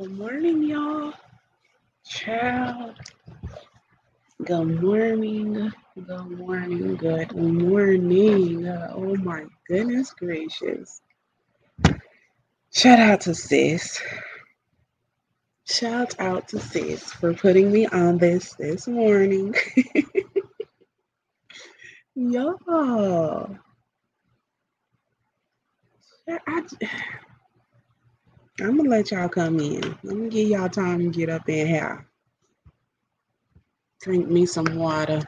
Good morning, y'all. Child. Good morning. Good morning. Good morning. Oh my goodness gracious. Shout out to sis. Shout out to sis for putting me on this this morning. y'all. I, I'm gonna let y'all come in. Let me give y'all time to get up in here. Drink me some water.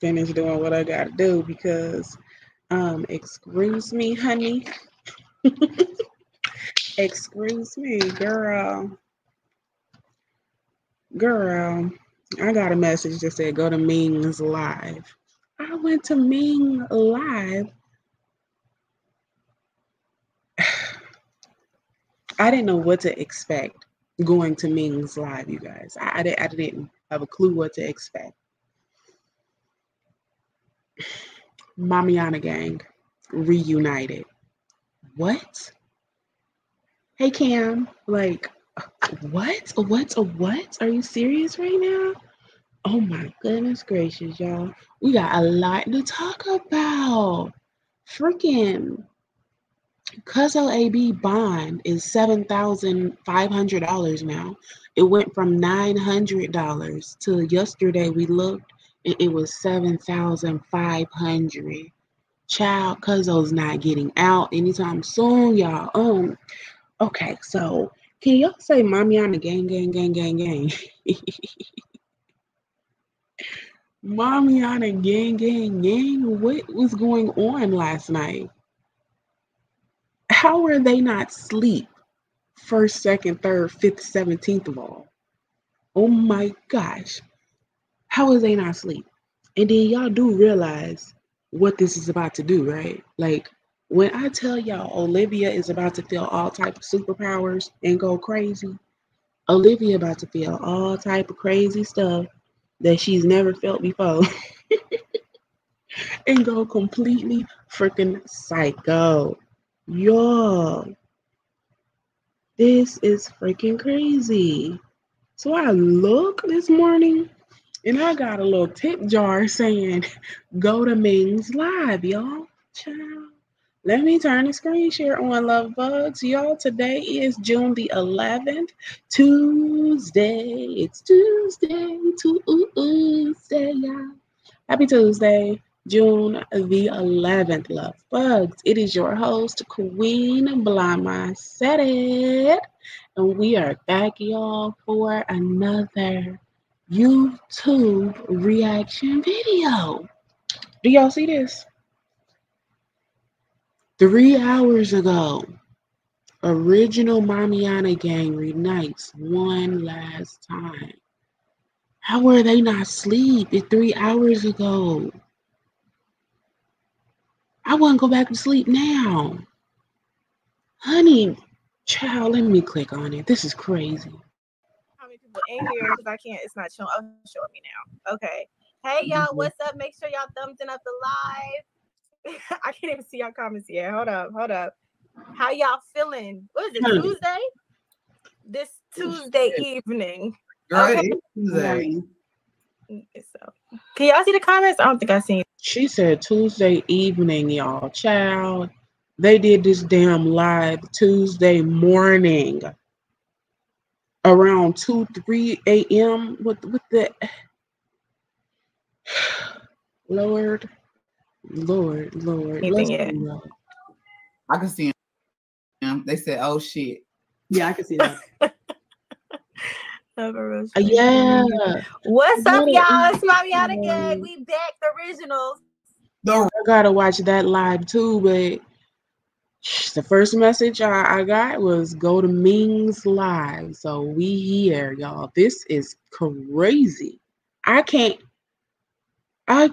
Finish doing what I gotta do because um excuse me, honey. excuse me, girl. Girl. I got a message that said go to Ming's live. I went to Ming live I didn't know what to expect going to Ming's live, you guys. I, I, I didn't have a clue what to expect. Mamiana Gang reunited. What? Hey Cam, like, what? What? What? Are you serious right now? Oh my goodness gracious, y'all. We got a lot to talk about. Freaking Cuzzo AB bond is seven thousand five hundred dollars now. It went from nine hundred dollars to yesterday we looked and it was seven thousand five hundred. Child, Cuzzo's not getting out anytime soon, y'all. Um, okay, so can y'all say mommy on the gang, gang, gang, gang, gang? mommy on the gang, gang, gang. What was going on last night? How are they not sleep first, second, third, fifth, seventeenth of all? Oh my gosh. How is they not sleep? And then y'all do realize what this is about to do, right? Like when I tell y'all Olivia is about to feel all type of superpowers and go crazy, Olivia about to feel all type of crazy stuff that she's never felt before. and go completely freaking psycho. Y'all, this is freaking crazy. So I look this morning and I got a little tip jar saying, go to Ming's Live, y'all. Ciao. Let me turn the screen share on Love Bugs. Y'all, today is June the 11th, Tuesday. It's Tuesday, Tuesday, y'all. Happy Tuesday. June the 11th, love bugs. It is your host, Queen BlahMa said it. And we are back, y'all, for another YouTube reaction video. Do y'all see this? Three hours ago, original Mamiana gang reunites one last time. How were they not asleep? It three hours ago. I wouldn't go back to sleep now. Honey, child, let me click on it. This is crazy. How many people in here? Because I can't, it's not showing. Oh, showing me now. Okay. Hey, y'all, what's up? Make sure y'all thumbsing up the live. I can't even see y'all comments yet. Hold up, hold up. How y'all feeling? What is it, Honey. Tuesday? This Tuesday evening. Right. Okay. Tuesday. Mm, so, can y'all see the comments? I don't think I seen. She said Tuesday evening, y'all. Child, they did this damn live Tuesday morning around 2 3 a.m. with with the Lord, Lord, Lord. I can see them. They said, "Oh shit." Yeah, I can see that. Uh, yeah. What's up, y'all? It's Mommy Out again. We back, the originals. I gotta watch that live too, but the first message I, I got was go to Ming's live. So we here, y'all. This is crazy. I can't. I.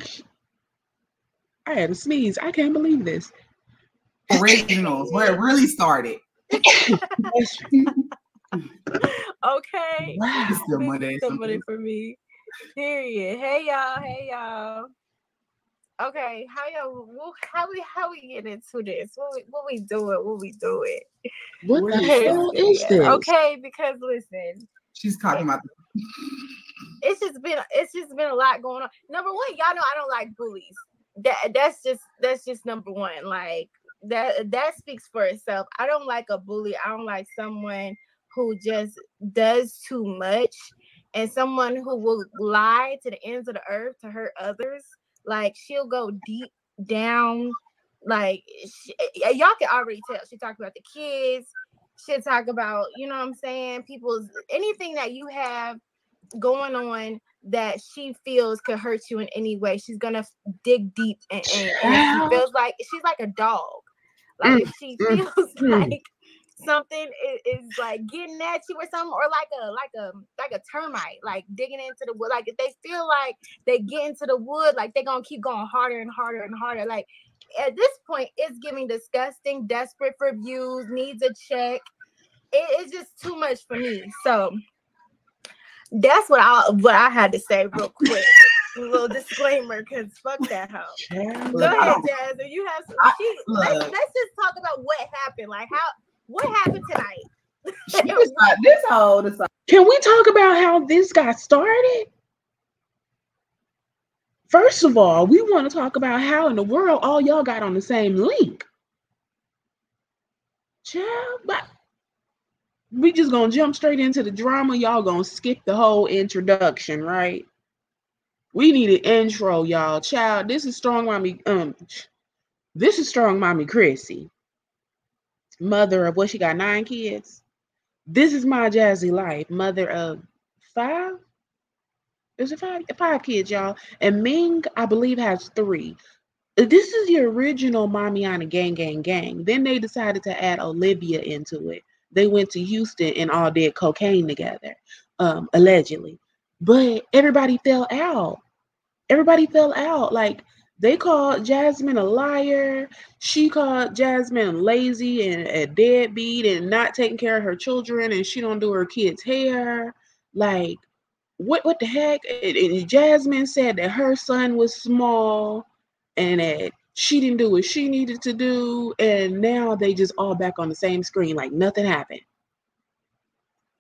I had a sneeze. I can't believe this. Originals, where it really started. okay. Wow. Still Monday. Somebody for me. Period. Hey y'all. Hey y'all. Okay, how y'all? How we how we get into this? What we what we doing? What we doing? What What the hell is this? Okay, because listen, She's talking about it's just been it's just been a lot going on. Number one, y'all know I don't like bullies. That that's just that's just number one. Like that that speaks for itself. I don't like a bully. I don't like someone who just does too much and someone who will lie to the ends of the earth to hurt others. Like she'll go deep down. Like she, y'all can already tell. She talked about the kids. She'll talk about, you know what I'm saying, people's anything that you have going on that she feels could hurt you in any way. She's gonna dig deep and, and, and she feels like she's like a dog. Like she mm, feels mm. like something is, is like getting at you or something, or like a like a like a termite, like digging into the wood. Like if they feel like they get into the wood, like they're gonna keep going harder and harder and harder. Like at this point, it's giving disgusting, desperate for views, needs a check. It- it's just too much for me. So that's what I what I had to say real quick. A little disclaimer, because fuck that hoe. Go ahead, Jazz. If you have some, I- she, let's, let's just talk about what happened. Like how what happened tonight? she decided, this whole decided Can we talk about how this got started? First of all, we want to talk about how in the world all y'all got on the same link. Child, but we just gonna jump straight into the drama. Y'all gonna skip the whole introduction, right? We need an intro, y'all. Child, this is strong mommy. Um, this is strong mommy Chrissy, mother of what she got nine kids. This is my jazzy life, mother of five. Is it five? Five kids, y'all. And Ming, I believe, has three. This is the original Mamiana Gang Gang Gang. Then they decided to add Olivia into it. They went to Houston and all did cocaine together, um, allegedly. But everybody fell out. Everybody fell out. Like they called Jasmine a liar. She called Jasmine lazy and a deadbeat and not taking care of her children, and she don't do her kids' hair. Like, what what the heck? And, and Jasmine said that her son was small and that she didn't do what she needed to do, and now they just all back on the same screen like nothing happened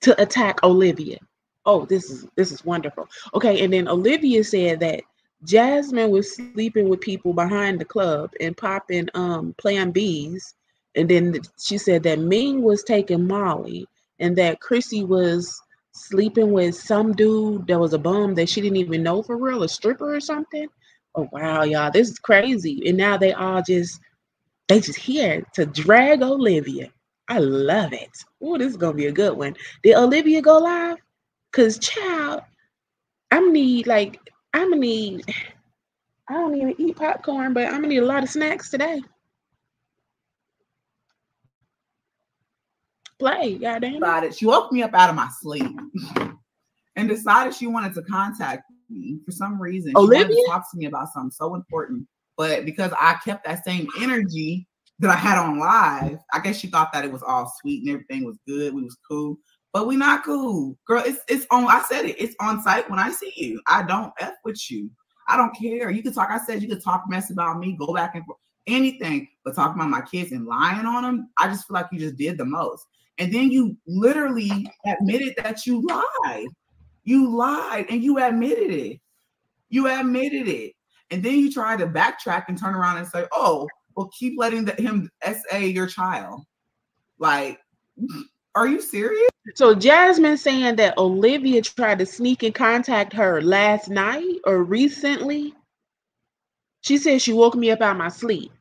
to attack Olivia. Oh, this is this is wonderful. Okay, and then Olivia said that Jasmine was sleeping with people behind the club and popping um plan Bs. And then she said that Ming was taking Molly and that Chrissy was sleeping with some dude that was a bum that she didn't even know for real, a stripper or something. Oh wow, y'all, this is crazy. And now they all just they just here to drag Olivia. I love it. Oh, this is gonna be a good one. Did Olivia go live? Cause child, I'm need like I'm gonna need. I don't even eat popcorn, but I'm gonna need a lot of snacks today. Play, goddamn. it. decided she woke me up out of my sleep and decided she wanted to contact me for some reason. She wanted Olivia? to talk to me about something so important. But because I kept that same energy that I had on live, I guess she thought that it was all sweet and everything was good. We was cool. But we not cool. Girl, it's it's on I said it. It's on site when I see you. I don't F with you. I don't care. You can talk. I said you could talk mess about me, go back and forth, anything, but talking about my kids and lying on them. I just feel like you just did the most. And then you literally admitted that you lied. You lied and you admitted it. You admitted it. And then you tried to backtrack and turn around and say, oh, well, keep letting the, him SA your child. Like, are you serious? So Jasmine saying that Olivia tried to sneak and contact her last night or recently. She said she woke me up out my sleep.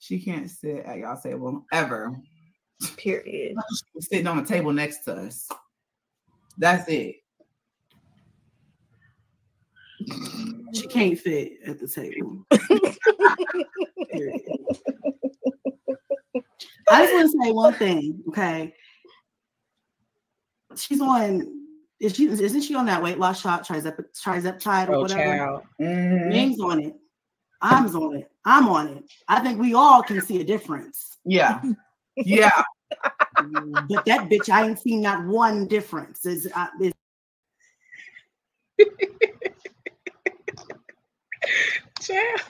She can't sit at y'all table ever. Period. She's sitting on the table next to us. That's it. She can't fit at the table. I just want to say one thing, okay? She's on. Is she? Isn't she on that weight loss shot? Trizep, trizeptide or whatever. Mhm. Name's on it. I'm on it. I'm on it. I think we all can see a difference. Yeah. Yeah. But that bitch, I ain't seen not one difference. Is uh, is Child.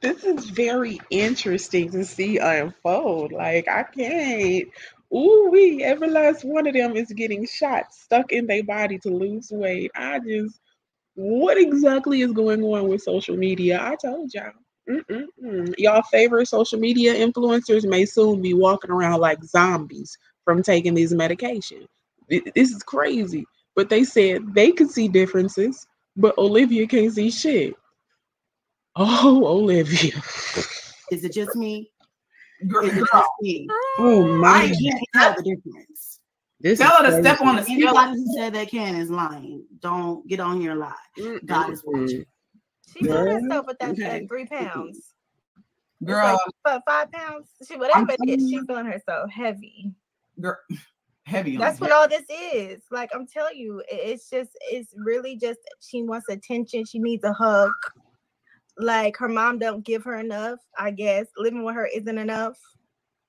This is very interesting to see unfold. Like I can't. Ooh, we every last one of them is getting shot, stuck in their body to lose weight. I just, what exactly is going on with social media? I told y'all. Mm-mm-mm. Y'all favorite social media influencers may soon be walking around like zombies from taking these medications. This is crazy. But they said they could see differences, but Olivia can't see shit. Oh, Olivia. Is it just me? Girl, Is it just me? Oh I my. can't tell the difference. This tell her to step on the crazy. scale. Anybody who said they can is lying. Don't get on here and lie. God is watching. She feeling Yeah. herself with that, Okay. that three pounds. It's Girl, like, five pounds? She whatever it telling is, she you. feeling herself heavy. girl, heavy on That's that. what all this is. Like I'm telling you, it's just it's really just she wants attention. She needs a hug. Like her mom don't give her enough. I guess living with her isn't enough.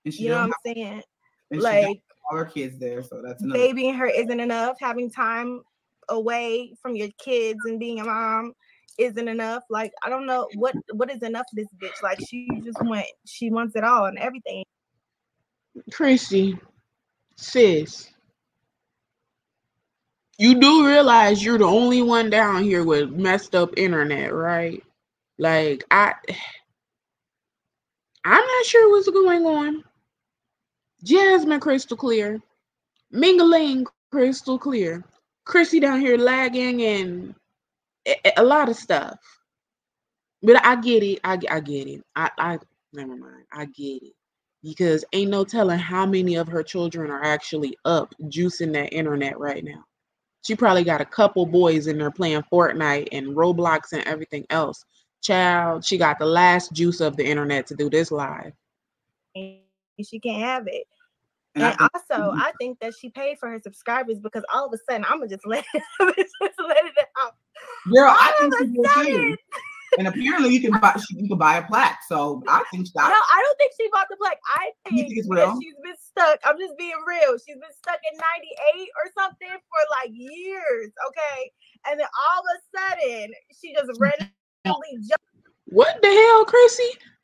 And she You know what I'm saying? and she got Like all her kids there, so that's enough. babying her isn't enough. Having time away from your kids and being a mom isn't enough. Like I don't know what what is enough for this bitch. Like she just went. She wants it all and everything. Chrissy, sis, you do realize you're the only one down here with messed up internet, right? Like I, I'm not sure what's going on. Jasmine crystal clear, Mingling crystal clear, Chrissy down here lagging and a, lot of stuff. But I get it. I, I get it. I, I never mind. I get it because ain't no telling how many of her children are actually up juicing that internet right now. She probably got a couple boys in there playing Fortnite and Roblox and everything else. Child, she got the last juice of the internet to do this live. And she can't have it. And And think- also, Mhm. I think that she paid for her subscribers because all of a sudden I'm gonna just let just let it out. girl, I think she did. And apparently, you can buy she, you can buy a plaque. So I think she No. I don't think she bought the plaque. I think think that she's been stuck. I'm just being real. She's been stuck in 98 or something for like years. Okay. And then all of a sudden she just What the hell, Chrissy?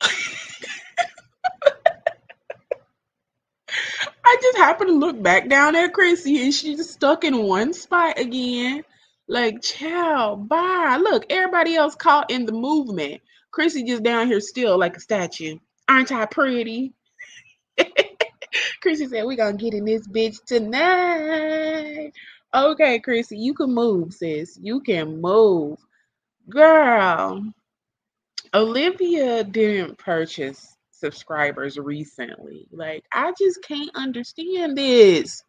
I just happened to look back down at Chrissy and she's stuck in one spot again. Like, child, bye. Look, everybody else caught in the movement. Chrissy just down here still like a statue. Aren't I pretty? Chrissy said, we gonna get in this bitch tonight. Okay, Chrissy, you can move, sis. You can move. Girl, Olivia didn't purchase subscribers recently. Like, I just can't understand this.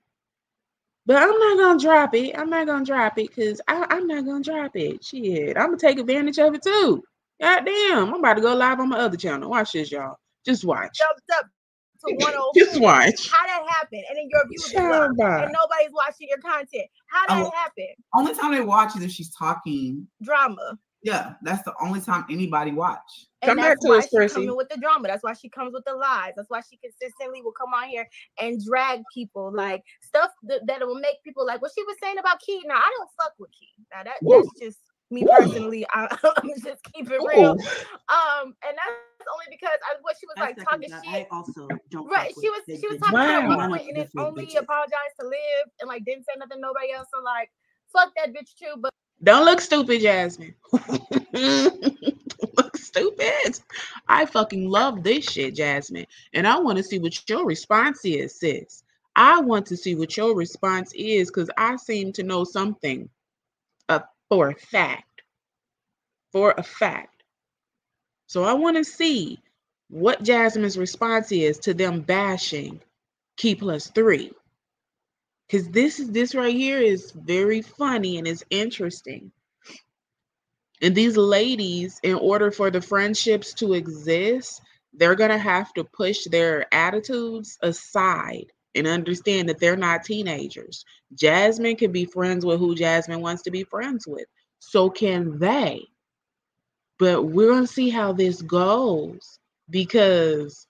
But I'm not gonna drop it. I'm not gonna drop it because I'm not gonna drop it. Shit, I'm gonna take advantage of it too. God damn, I'm about to go live on my other channel. Watch this, y'all. Just watch. jumped up to 104. Just watch. How that happened? And then your views Child, and nobody's watching your content. How that Oh. happen? Only time they watch is if she's talking. Drama. Yeah, that's the only time anybody watch. And Come back that's to why us, she Chrissy. coming with the drama. That's why she comes with the lies. That's why she consistently will come on here and drag people like stuff that, that will make people like what she was saying about Key. Now I don't fuck with Key. Now that Woo. that's just me Woo. personally. I, I'm just keep it real. Um, and that's only because I what she was I like talking that. shit. I also don't. Right, fuck she was she was talking Wow. to None one point and the then big only bitches. apologized to live and like didn't say nothing to nobody else. So like fuck that bitch too. But Don't look stupid, Jasmine. Don't look stupid. I fucking love this shit, Jasmine. And I want to see what your response is, sis. I want to see what your response is because I seem to know something uh, for a fact. For a fact. So I want to see what Jasmine's response is to them bashing Key Plus Three. Because this is this right here is very funny and it's interesting. And these ladies, in order for the friendships to exist, they're gonna have to push their attitudes aside and understand that they're not teenagers. Jasmine can be friends with who Jasmine wants to be friends with. So can they. But we're gonna see how this goes because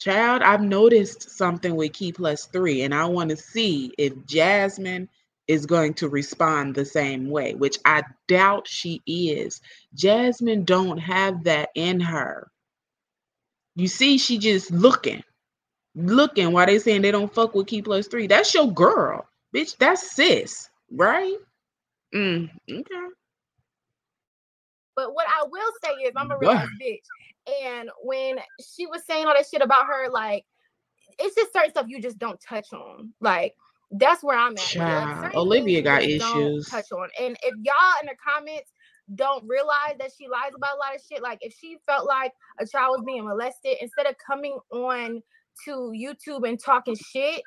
child, I've noticed something with Key Plus Three, and I want to see if Jasmine is going to respond the same way, which I doubt she is. Jasmine don't have that in her. You see, she just looking, looking while they saying they don't fuck with Key plus three. That's your girl, bitch. That's sis, right? Mm, okay. But what I will say is, I'm a real ass bitch. And when she was saying all that shit about her, like, it's just certain stuff you just don't touch on. Like, that's where I'm at. Like, Olivia got issues. Touch on. And if y'all in the comments don't realize that she lies about a lot of shit, like if she felt like a child was being molested, instead of coming on to YouTube and talking shit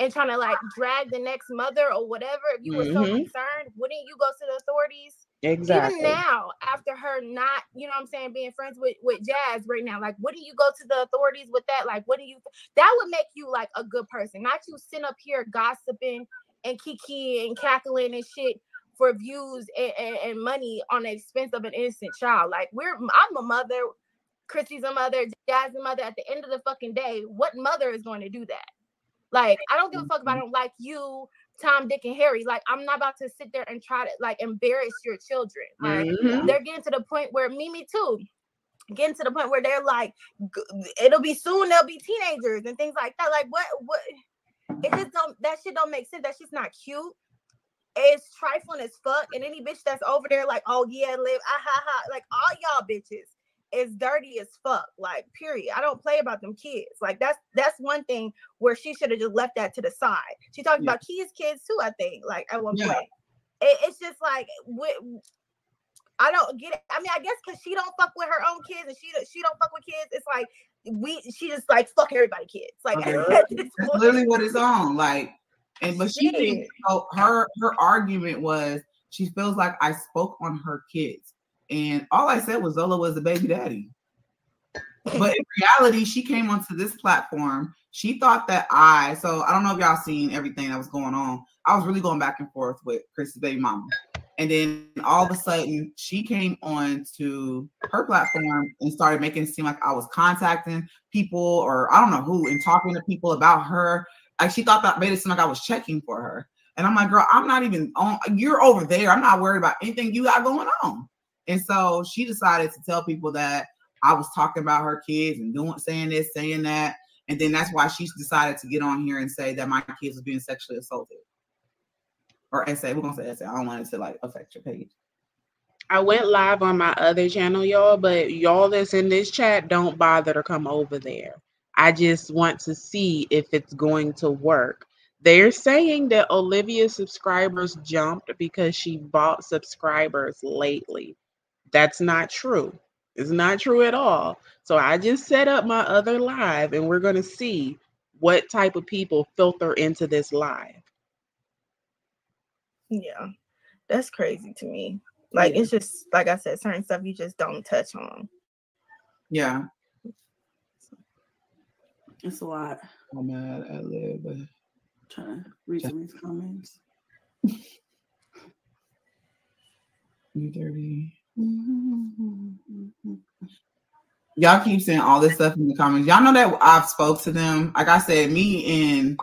and trying to like drag the next mother or whatever, if you were mm-hmm. so concerned, wouldn't you go to the authorities? Exactly. Even now, after her not, you know what I'm saying, being friends with with Jazz right now, like, what do you go to the authorities with that? Like, what do you that would make you like a good person, not you sitting up here gossiping and kiki and cackling and shit for views and, and, and money on the expense of an innocent child. Like, we're I'm a mother, Chrissy's a mother, Jazz's a mother. At the end of the fucking day, what mother is going to do that? Like, I don't give a fuck if I mm-hmm. don't like you Tom, Dick, and Harry. Like, I'm not about to sit there and try to like embarrass your children. Like, mm-hmm. they're getting to the point where Mimi too, getting to the point where they're like, it'll be soon. They'll be teenagers and things like that. Like, what? What? It just don't. That shit don't make sense. That shit's not cute. It's trifling as fuck. And any bitch that's over there, like, oh yeah, live, ah ha ha, like all y'all bitches is dirty as fuck. Like, period. I don't play about them kids. Like, that's that's one thing where she should have just left that to the side. She talked yeah. about kids, kids too. I think, like at one yeah. point, it, it's just like I don't get it. I mean, I guess because she don't fuck with her own kids and she she don't fuck with kids. It's like we she just like fuck everybody kids. Like that's literally what it's on. Like, and but she so her her argument was she feels like I spoke on her kids. And all I said was Zola was the baby daddy. But in reality, she came onto this platform. She thought that I, so I don't know if y'all seen everything that was going on. I was really going back and forth with Chris's baby mama. And then all of a sudden, she came on to her platform and started making it seem like I was contacting people or I don't know who and talking to people about her. Like she thought that made it seem like I was checking for her. And I'm like, girl, I'm not even on, you're over there. I'm not worried about anything you got going on. And so she decided to tell people that I was talking about her kids and doing saying this, saying that. And then that's why she decided to get on here and say that my kids was being sexually assaulted. Or essay, we're gonna say essay. I don't want it to like affect your page. I went live on my other channel, y'all, but y'all that's in this chat, don't bother to come over there. I just want to see if it's going to work. They're saying that Olivia's subscribers jumped because she bought subscribers lately. That's not true. It's not true at all. So I just set up my other live and we're going to see what type of people filter into this live. Yeah. That's crazy to me. Like it's just like I said, certain stuff you just don't touch on. Yeah. It's a lot. I'm mad at live. Trying to read some of these comments. You dirty. Mm-hmm. Y'all keep saying all this stuff in the comments. Y'all know that I've spoke to them. Like I said, me and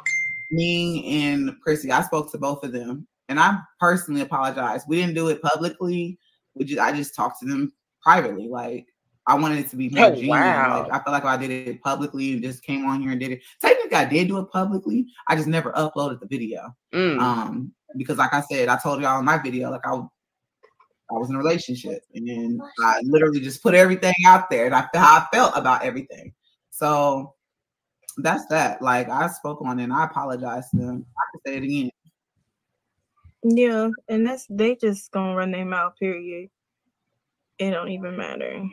me and Chrissy, I spoke to both of them, and I personally apologize. We didn't do it publicly. We just I just talked to them privately. Like I wanted it to be more oh, genuine. Wow. Like, I feel like I did it publicly and just came on here and did it. Technically, I did do it publicly. I just never uploaded the video. Mm. Um, because like I said, I told y'all in my video, like I I was in a relationship, and I literally just put everything out there, and I how I felt about everything. So that's that. Like I spoke on it, and I apologize to them. I can say it again. Yeah, and that's they just gonna run their mouth. Period. It don't even matter.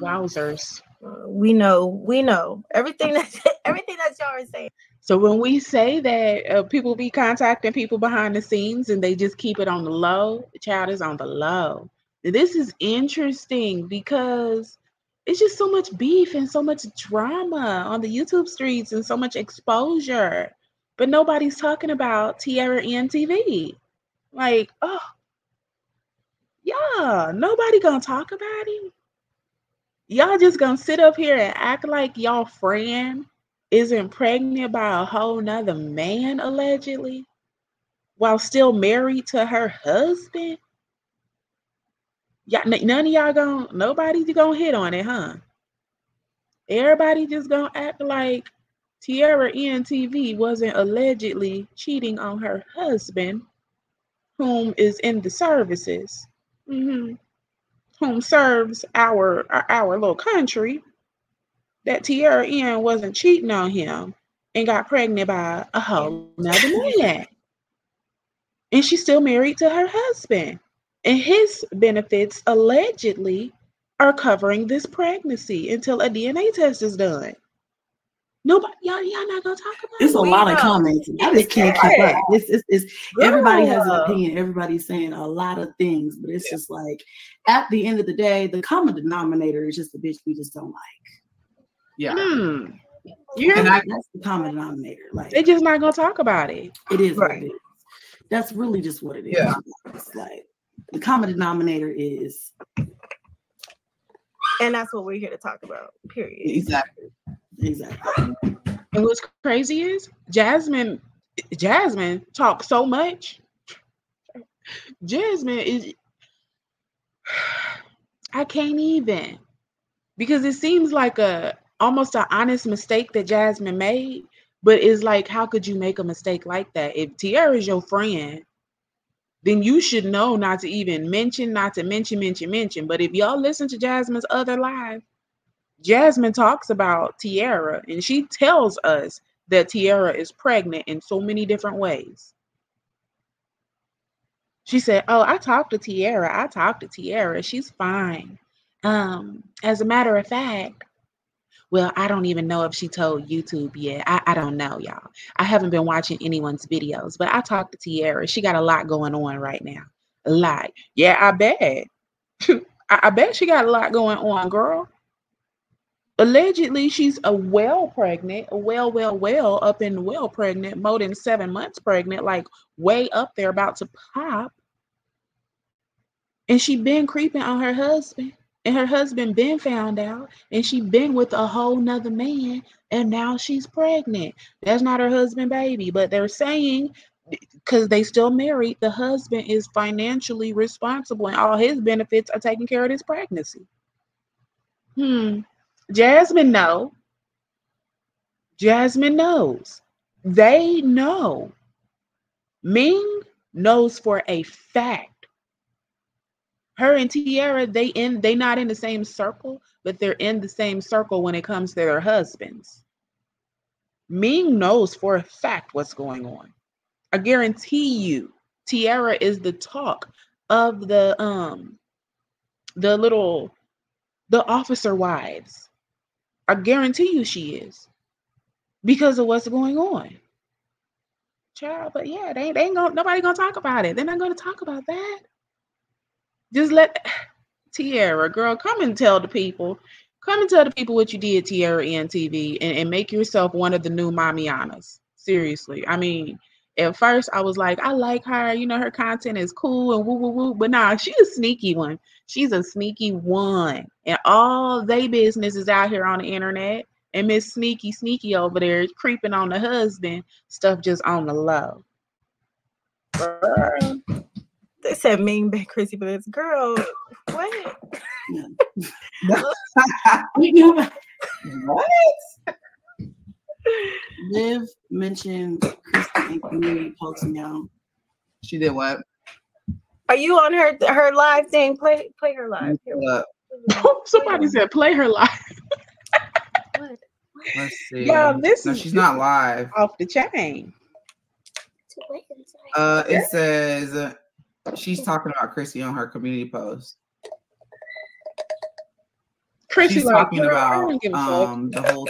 Wowzers. Uh, we know, we know everything that everything that y'all are saying. So when we say that uh, people be contacting people behind the scenes and they just keep it on the low, the child is on the low. This is interesting because it's just so much beef and so much drama on the YouTube streets and so much exposure. But nobody's talking about Tierra NTV. Like, oh, yeah, nobody gonna talk about him. Y'all just gonna sit up here and act like y'all friend isn't pregnant by a whole nother man allegedly while still married to her husband? Yeah, none of y'all gonna nobody gonna hit on it, huh? Everybody just gonna act like Tierra ENTV wasn't allegedly cheating on her husband, whom is in the services, mm-hmm. whom serves our our little country. That Tierra Ian wasn't cheating on him and got pregnant by a whole nother man. And she's still married to her husband. And his benefits allegedly are covering this pregnancy until a DNA test is done. Nobody, y'all, y'all not gonna talk about It's it. a lot of comments. I just can't keep up. It's, it's, it's everybody has an opinion. Everybody's saying a lot of things, but it's just like at the end of the day, the common denominator is just the bitch we just don't like. Yeah. Hmm. You And I- That's the common denominator. Like they're just not gonna talk about it. it is Right. what it is. That's really just what it is. Yeah. It's like the common denominator is And that's what we're here to talk about. Period. Exactly. exactly. And what's crazy is Jasmine, Jasmine talks so much. Jasmine is I can't even because it seems like a almost an honest mistake that Jasmine made, but it's like how could you make a mistake like that? If Tiara is your friend, then you should know not to even mention, not to mention, mention, mention. But if y'all listen to Jasmine's other live, Jasmine talks about Tiara and she tells us that Tiara is pregnant in so many different ways. She said, "Oh, I talked to Tiara. I talked to Tiara. She's fine. Um, as a matter of fact, well, I don't even know if she told YouTube yet. I, I don't know, y'all. I haven't been watching anyone's videos, but I talked to Tiara. She got a lot going on right now. A lot. Yeah, I bet. I, I bet she got a lot going on, girl. Allegedly, she's a well pregnant, well, well, well up in well pregnant, more than seven months pregnant, like way up there, about to pop. And she been creeping on her husband, and her husband been found out, and she been with a whole nother man, and now she's pregnant. That's not her husband, baby, but they're saying because they still married, the husband is financially responsible, and all his benefits are taking care of this pregnancy. Hmm. Jasmine know. Jasmine knows. They know. Ming knows for a fact. Her and Tiara, they in they not in the same circle, but they're in the same circle when it comes to their husbands. Ming knows for a fact what's going on. I guarantee you, Tiara is the talk of the um the little the officer wives. I guarantee you she is because of what's going on. Child, but yeah, they, they ain't gonna nobody gonna talk about it. They're not gonna talk about that. Just let Tiara, girl, come and tell the people. Come and tell the people what you did, Tiara ENTV, and, and make yourself one of the new Mamianas. Seriously. I mean, at first I was like, I like her, you know, her content is cool and woo woo woo. But nah, she's a sneaky one. She's a sneaky one. And all they business is out here on the internet. And Miss Sneaky Sneaky over there creeping on the husband, stuff just on the low. They said mean been crazy for this girl. What? what? Liv mentioned Christy and community posts now. She did what? Are you on her her live thing? Play play her live. Here, Somebody said play her live what? let's see. Yeah, this no, is- she's not live. off the chain. Uh, it says uh, she's talking about Chrissy on her community post. Chrissy She's like, talking about don't give a fuck." um the whole.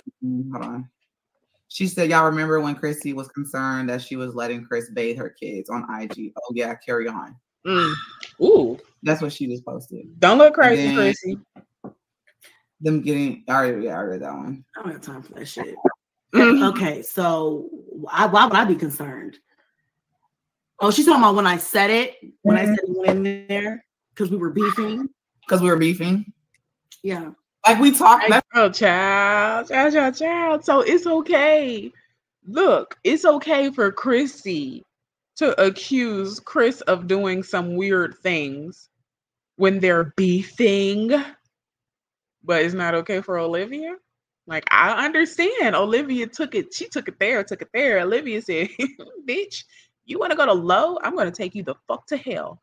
Hold on. She said, "Y'all remember when Chrissy was concerned that she was letting Chris bathe her kids on IG? Oh yeah, carry on. Mm. Ooh, That's what she just posted. don't look crazy, then- Chrissy. Them getting. I already, yeah, I read that one. I don't have time for that shit. Mhm. Okay, so why, why would I be concerned? Oh, she's talking about when I said it, when I mm-hmm. said it went in there because we were beefing. Because we were beefing. Yeah, Like we talked. Like, oh, child, child, child, child. So it's okay. Look, it's okay for Chrissy to accuse Chris of doing some weird things when they're beefing, but it's not okay for Olivia? Like, I understand. Olivia took it, she took it there, took it there. Olivia said, Bitch, you want to go to low? I'm going to take you the fuck to hell.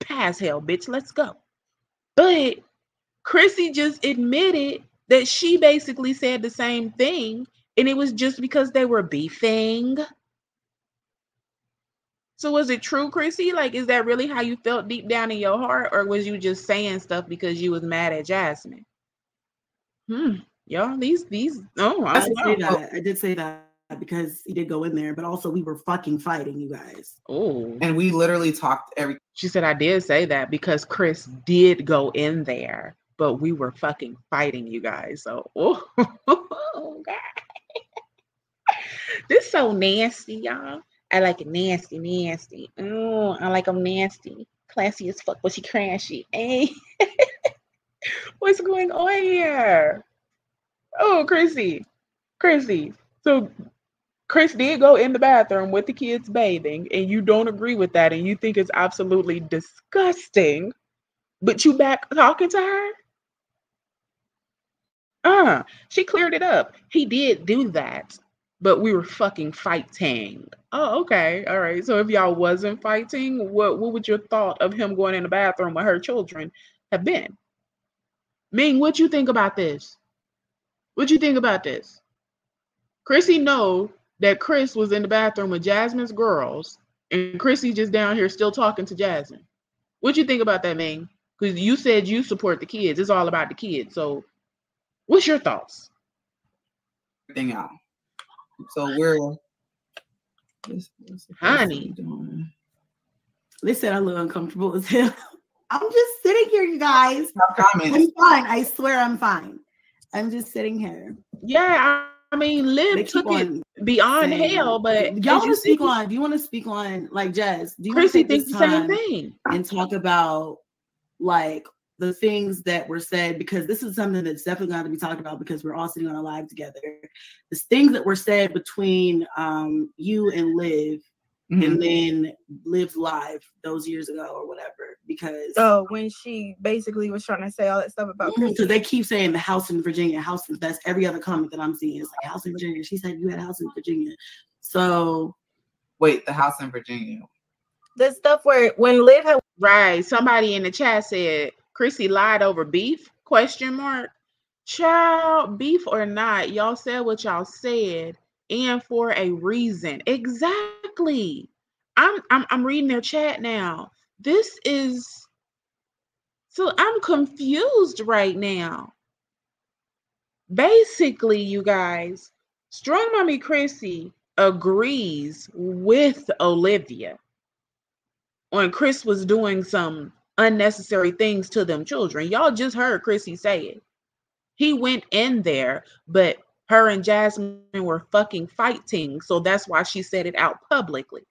Past hell, bitch. Let's go. But Chrissy just admitted that she basically said the same thing, and it was just because they were beefing. So was it true, Chrissy? Like, is that really how you felt deep down in your heart, or was you just saying stuff because you was mad at Jasmine? Hmm. Y'all, these these oh, I, I did say that. I did say that because he did go in there, but also we were fucking fighting, you guys. Oh, and we literally talked every. She said I did say that because Chris did go in there, but we were fucking fighting, you guys. So, oh, oh God, this so nasty, y'all. I like it nasty, nasty. Oh, I like them nasty. Classy as fuck, but she crashy. Hey, what's going on here? Oh, Chrissy, Chrissy. So Chris did go in the bathroom with the kids bathing, and you don't agree with that, and you think it's absolutely disgusting, but you back talking to her? Uh, she cleared it up. He did do that but we were fucking fighting. Oh, okay. All right. So if y'all wasn't fighting, what what would your thought of him going in the bathroom with her children have been? Ming, what you think about this? What you think about this? Chrissy know that Chris was in the bathroom with Jasmine's girls, and Chrissy just down here still talking to Jasmine. What'd you think about that, Ming? Because you said you support the kids. It's all about the kids. So, what's your thoughts? Thing out. So we're honey. They said I look uncomfortable as hell. I'm just sitting here, you guys. I'm fine. I swear I'm fine. I'm just sitting here. Yeah, I, mean, Liv took it beyond saying, hell, but y'all want to speak on? Do you want to speak on like Jess? Do you Chrissy thinks the same thing and talk about like the things that were said because this is something that's definitely going to be talked about because we're all sitting on a live together. The things that were said between um, you and Liv, mm-hmm. and then Liv's live those years ago or whatever. Because oh, when she basically was trying to say all that stuff about mm-hmm, so they keep saying the house in Virginia, house in that's every other comment that I'm seeing is like house in Virginia. She said you had a house in Virginia. So wait, the house in Virginia. The stuff where when Liv had right, somebody in the chat said Chrissy lied over beef? Question mark. Child, beef or not, y'all said what y'all said, and for a reason. Exactly. I'm I'm I'm reading their chat now. This is so I'm confused right now. Basically, you guys, Strong Mommy Chrissy agrees with Olivia when Chris was doing some unnecessary things to them children. Y'all just heard Chrissy say it. He went in there, but her and Jasmine were fucking fighting. So that's why she said it out publicly.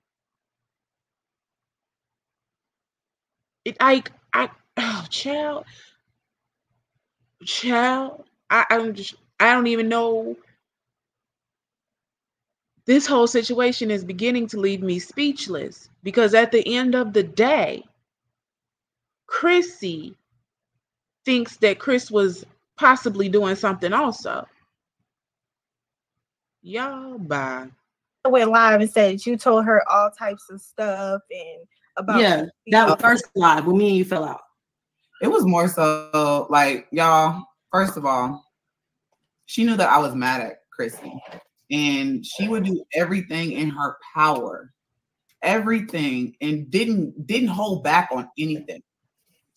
It I I oh child. Child. I, I'm just I don't even know. This whole situation is beginning to leave me speechless because at the end of the day, Chrissy thinks that Chris was possibly doing something also. Y'all bye. I went live and said you told her all types of stuff and about yeah that was first live when me and you fell out. It was more so like y'all. First of all, she knew that I was mad at Chrissy, and she would do everything in her power, everything, and didn't didn't hold back on anything.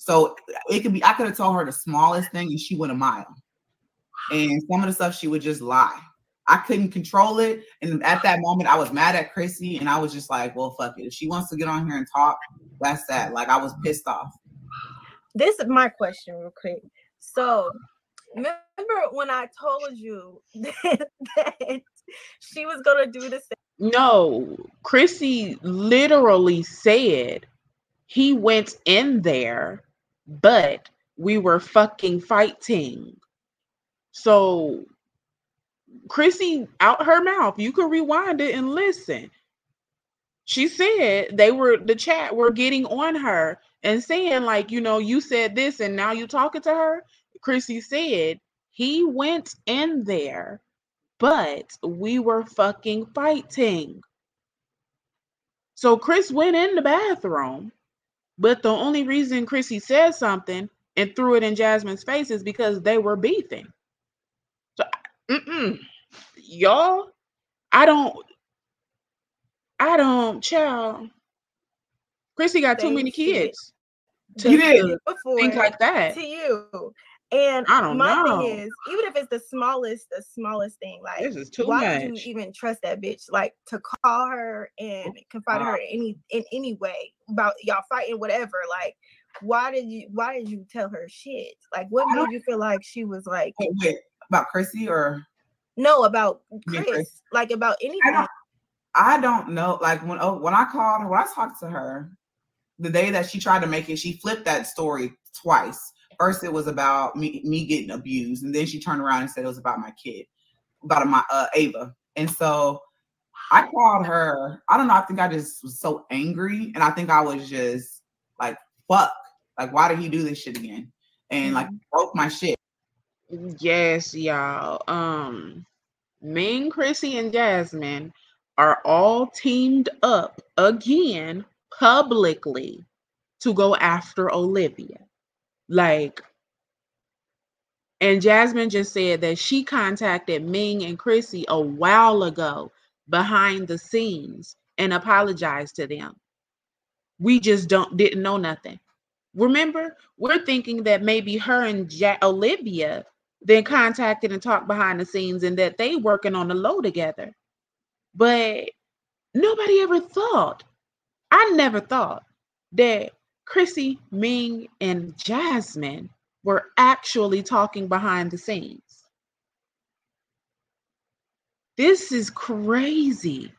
So it could be, I could have told her the smallest thing and she went a mile. And some of the stuff she would just lie. I couldn't control it. And at that moment, I was mad at Chrissy and I was just like, well, fuck it. If she wants to get on here and talk, that's that. Like I was pissed off. This is my question, real quick. So remember when I told you that, that she was gonna do the same? No, Chrissy literally said he went in there but we were fucking fighting. So Chrissy out her mouth, you can rewind it and listen. she said they were the chat were getting on her and saying like you know you said this and now you talking to her. Chrissy said he went in there but we were fucking fighting. So chris went in the bathroom but the only reason chrissy said something and threw it in jasmine's face is because they were beefing mm-mm. y'all i don't I don't, child. Chrissy got too many kids to, you did. before think like that to you. And I don't my know. thing is, even if it's the smallest, the smallest thing, like this is too why much. would you even trust that bitch? Like to call her and oh, confide in her in any in any way about y'all fighting, whatever. Like, why did you why did you tell her shit? Like, what made you feel like she was like Wait, wait, about Chrissy or no about Chris, Chris. like about I anything? don't, I don't know. Like when oh, when I called her, when I talked to her, the day that she tried to make it, she flipped that story twice. First, it was about me me getting abused, and then she turned around and said it was about my kid, about my uh, Ava. And so I called her. I don't know. I think I just was so angry, and I think I was just like, "Fuck! Like, why did he do this shit again?" And like broke my shit. Yes, y'all. Um, Ming, Chrissy, and Jasmine are all teamed up again publicly to go after Olivia. Like, and Jasmine just said that she contacted Ming and Chrissy a while ago behind the scenes and apologized to them. We just don't didn't know nothing. Remember, we're thinking that maybe her and ja- Olivia then contacted and talked behind the scenes and that they working on the low together. But nobody ever thought. I never thought that Chrissy, Ming, and Jasmine were actually talking behind the scenes. This is crazy.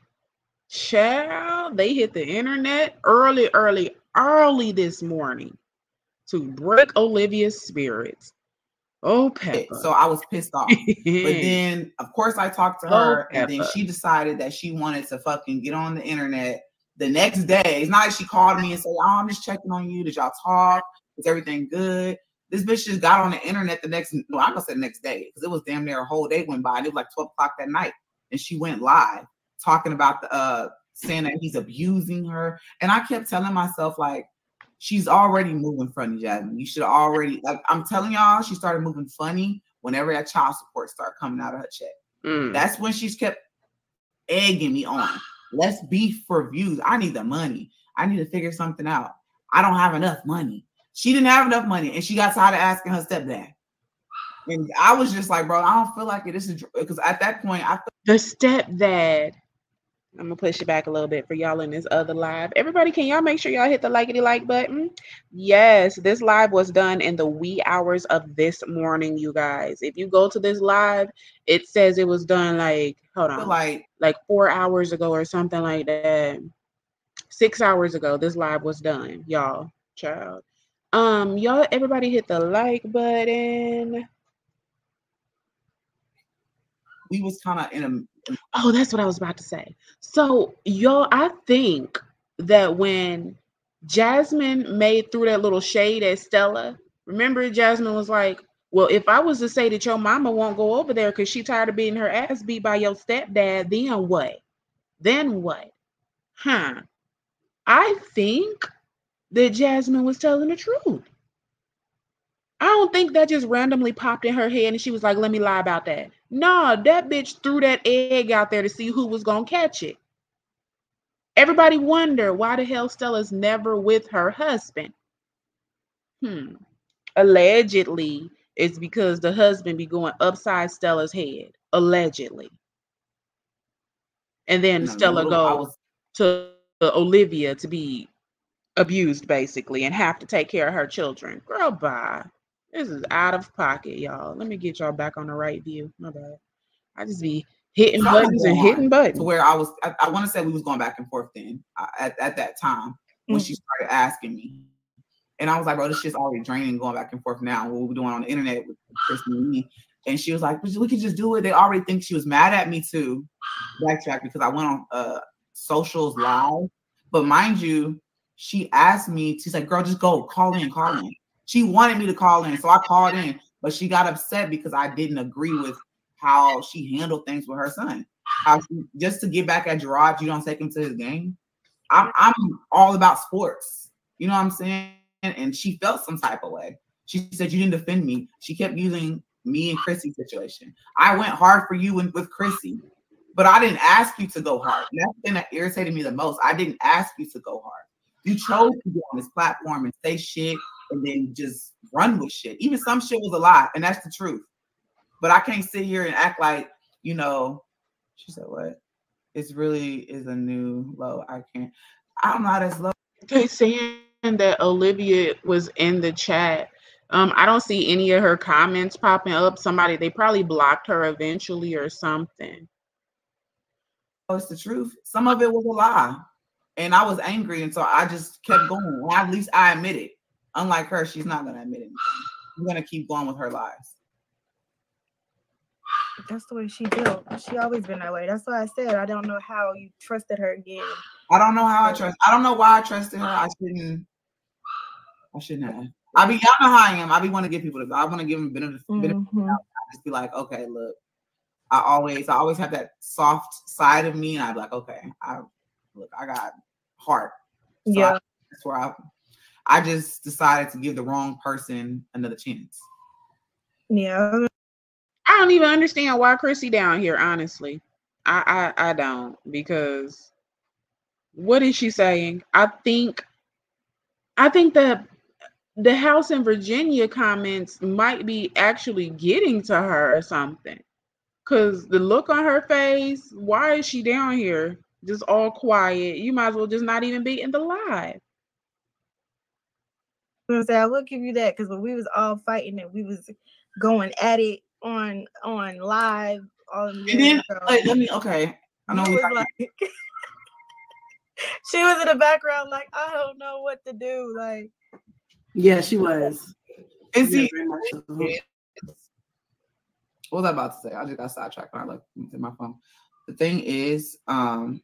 Child, they hit the internet early, early, early this morning to break Olivia's spirits. Oh, Peppa. So I was pissed off. But then, of course, I talked to Oh, her, and then she decided that she wanted to fucking get on the internet the next day. It's not like she called me and said, "Oh, I'm just checking on you. Did y'all talk? Is everything good?" This bitch just got on the internet the next. No, I'm gonna say the next day because it was damn near a whole day went by, and it was like 12 o'clock that night, and she went live talking about the uh saying that he's abusing her, and I kept telling myself like. She's already moving funny, Jasmine. You should already like I'm telling y'all, she started moving funny whenever that child support started coming out of her check. Mm. That's when she's kept egging me on. Let's beef for views. I need the money. I need to figure something out. I don't have enough money. She didn't have enough money, and she got tired of asking her stepdad. And I was just like, bro, I don't feel like it. This is because at that point, I felt the stepdad. I'm gonna push it back a little bit for y'all in this other live. Everybody, can y'all make sure y'all hit the likety like button? Yes, this live was done in the wee hours of this morning, you guys. If you go to this live, it says it was done like hold on, like like four hours ago or something like that. Six hours ago, this live was done, y'all. Child. Um, y'all, everybody hit the like button. we was kind of in a Oh, that's what I was about to say. So, y'all, I think that when Jasmine made through that little shade at Stella, remember Jasmine was like, Well, if I was to say that your mama won't go over there because she tired of being her ass beat by your stepdad, then what? Then what? Huh. I think that Jasmine was telling the truth. I don't think that just randomly popped in her head and she was like, let me lie about that. Nah, that bitch threw that egg out there to see who was going to catch it. Everybody wonder why the hell Stella's never with her husband. Hmm. Allegedly, it's because the husband be going upside Stella's head. Allegedly. And then a Stella I goes was to Olivia to be abused basically and have to take care of her children. Girl, bye. This is out of pocket, y'all. Let me get y'all back on the right view. My bad. I just be hitting Something buttons and going hitting to where I was. I, I want to say we was going back and forth then uh, at, at that time when Mm. she started asking me, and I was like, bro, this shit's already draining going back and forth now. What we doing on the internet with Kristen and me. And she was like, we could just do it. They already think she was mad at me too. Backtrack because I went on uh socials live But mind you, she asked me, she's like, girl, just go, call in, call in. She wanted me to call in. So I called in, but she got upset because I didn't agree with how she handled things with her son. How she, just to get back at Gerard, you don't take him to his game. I'm, I'm all about sports. You know what I'm saying? And she felt some type of way. She said, You didn't defend me. She kept using me and Chrissy situation. I went hard for you with, with Chrissy, but I didn't ask you to go hard. And that's the thing that irritated me the most. I didn't ask you to go hard. You chose to go on this platform and say shit and then just run with shit. Even some shit was a lie, and that's the truth. But I can't sit here and act like, you know, she said what? It's really is a new low. I can't. I'm not as low. They saying that Olivia was in the chat. Um, I don't see any of her comments popping up. Somebody they probably blocked her eventually or something. Oh, it's the truth. Some of it was a lie. And I was angry, and so I just kept going. at least I admit it. Unlike her, she's not gonna admit anything. I'm gonna keep going with her lies. That's the way she built. She always been that way. That's why I said I don't know how you trusted her again. I don't know how I trust. I don't know why I trusted her. I shouldn't. I shouldn't have. I be y'all know how I am. I be want to give people the. I want to give them benefit. Mm-hmm. I just be like, okay, look. I always, I always have that soft side of me, and I'd be like, okay, I look, I got heart. So yeah, I, that's where I. I just decided to give the wrong person another chance. Yeah. I don't even understand why Chrissy down here, honestly. I, I I don't because what is she saying? I think I think that the house in Virginia comments might be actually getting to her or something. Cause the look on her face, why is she down here? Just all quiet. You might as well just not even be in the live. I say I will give you that because when we was all fighting and we was going at it on on live on and then like, let me okay. I know we like, she was in the background like I don't know what to do. Like yeah, she was. And see, what was I about to say? I just got sidetracked when I looked at my phone. The thing is, um,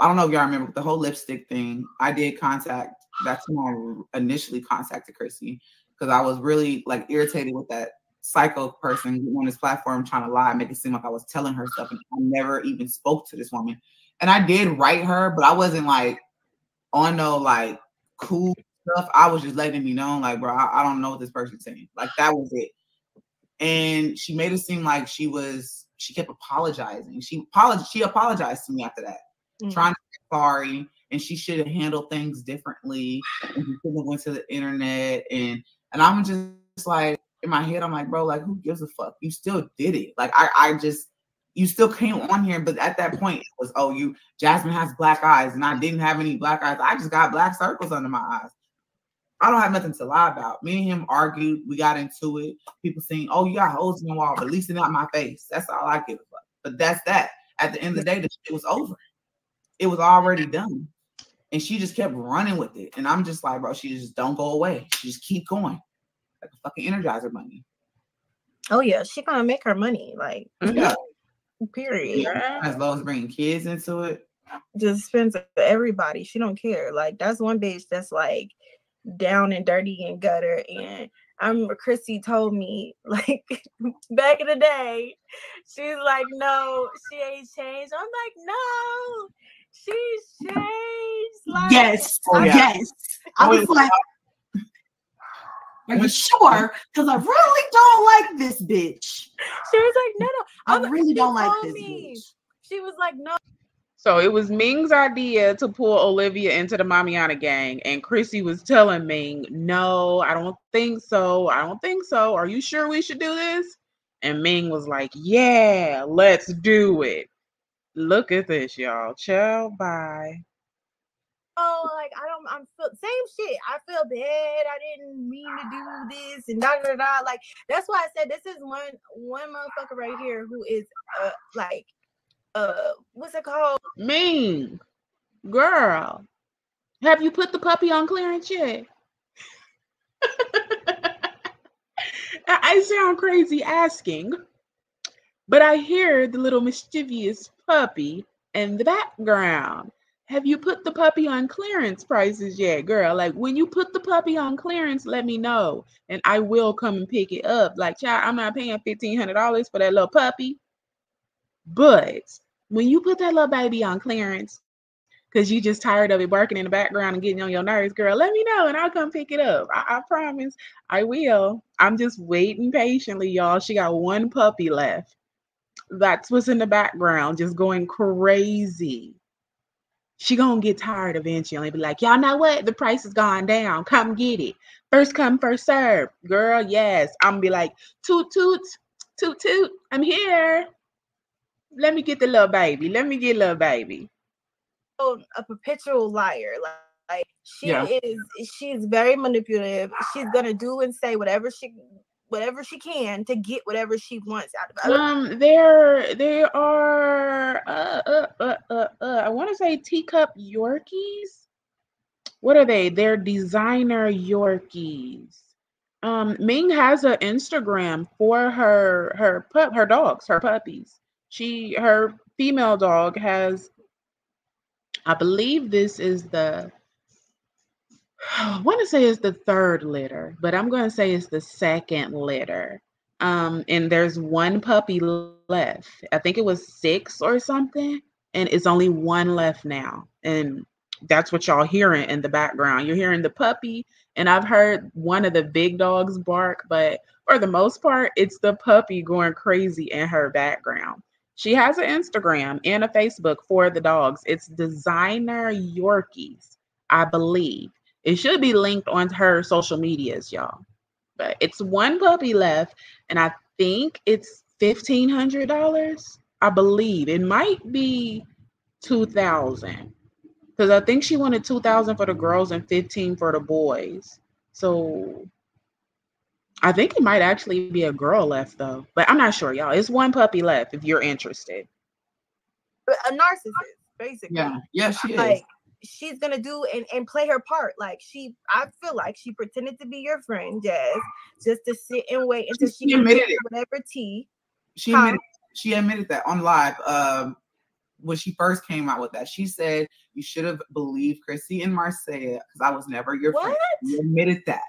I don't know if y'all remember the whole lipstick thing. I did contact. That's when I initially contacted Chrissy because I was really like irritated with that psycho person on this platform trying to lie, make it seem like I was telling her stuff, and I never even spoke to this woman. And I did write her, but I wasn't like on no like cool stuff. I was just letting me know, like, bro, I, I don't know what this person's saying. Like that was it. And she made it seem like she was. She kept apologizing. She apologized. She apologized to me after that, mm-hmm. trying to say sorry, and she should have handled things differently. And she should have went to the internet, and and I'm just like in my head, I'm like, bro, like who gives a fuck? You still did it. Like I, I just you still came on here, but at that point it was, oh, you Jasmine has black eyes, and I didn't have any black eyes. I just got black circles under my eyes. I don't have nothing to lie about. Me and him argued. We got into it. People saying, "Oh, you got holes in the wall," but at least not my face. That's all I give a fuck. But that's that. At the end of the day, the shit was over. It was already done, and she just kept running with it. And I'm just like, bro, she just don't go away. She just keep going, like a fucking Energizer bunny. Oh yeah, she gonna make her money. Like mm-hmm. yeah. Period. Yeah. As long as bringing kids into it. Just spends everybody. She don't care. Like that's one bitch that's like down and dirty and gutter. And I remember Chrissy told me, like back in the day, she's like, no, she ain't changed. I'm like, no, she's changed. Like, yes, oh, yeah. yes. I oh, was like, are you sure? Because I really don't like this bitch. She was like, no, no. I, really don't like this me. bitch. She was like, no, so it was Ming's idea to pull Olivia into the Mamiana gang, and Chrissy was telling Ming, "No, I don't think so. I don't think so. Are you sure we should do this?" And Ming was like, "Yeah, let's do it." Look at this, y'all. Ciao, bye. Oh, like I don't. I'm feel, same shit. I feel bad. I didn't mean to do this, and da da da. Like that's why I said this is one one motherfucker right here who is uh like uh what's it called? Mean girl. Have you put the puppy on clearance yet? I sound crazy asking, but I hear the little mischievous puppy in the background. have you put the puppy on clearance prices yet, girl? Like when you put the puppy on clearance, let me know and I will come and pick it up. Like, child, I'm not paying $1,500 for that little puppy. But when you put that little baby on clearance, because you just tired of it barking in the background and getting on your nerves, girl, let me know and I'll come pick it up. I, I promise I will. I'm just waiting patiently, y'all. She got one puppy left. That's what's in the background, just going crazy. She gonna get tired eventually and be like, y'all know what? The price has gone down. Come get it. First come, first serve. Girl, yes. I'm gonna be like, toot toot, toot toot. I'm here. Let me get the little baby. Let me get little baby. Oh, a perpetual liar. Like, like she yeah. is she's very manipulative. She's gonna do and say whatever she whatever she can to get whatever she wants out of it. Um, there, there are, uh, uh, uh, uh, uh I want to say teacup Yorkies. What are they? They're designer Yorkies. Um, Ming has an Instagram for her, her pup, her dogs, her puppies. She, her female dog has, I believe this is the I want to say it's the third litter, but I'm going to say it's the second litter. Um, and there's one puppy left. I think it was six or something, and it's only one left now. And that's what y'all hearing in the background. You're hearing the puppy, and I've heard one of the big dogs bark, but for the most part, it's the puppy going crazy in her background. She has an Instagram and a Facebook for the dogs. It's designer Yorkies, I believe. It should be linked on her social medias, y'all. But it's one puppy left, and I think it's fifteen hundred dollars. I believe it might be two thousand because I think she wanted two thousand for the girls and fifteen for the boys. So I think it might actually be a girl left though, but I'm not sure, y'all. It's one puppy left if you're interested. A narcissist, basically. Yeah, yeah, she like, is she's gonna do and, and play her part. Like she, I feel like she pretended to be your friend, Jazz, just to sit and wait until she, she admitted it. whatever tea. She admitted, she admitted that on live. Um, when she first came out with that, she said you should have believed Chrissy and Marcia because I was never your what? friend. You admitted that.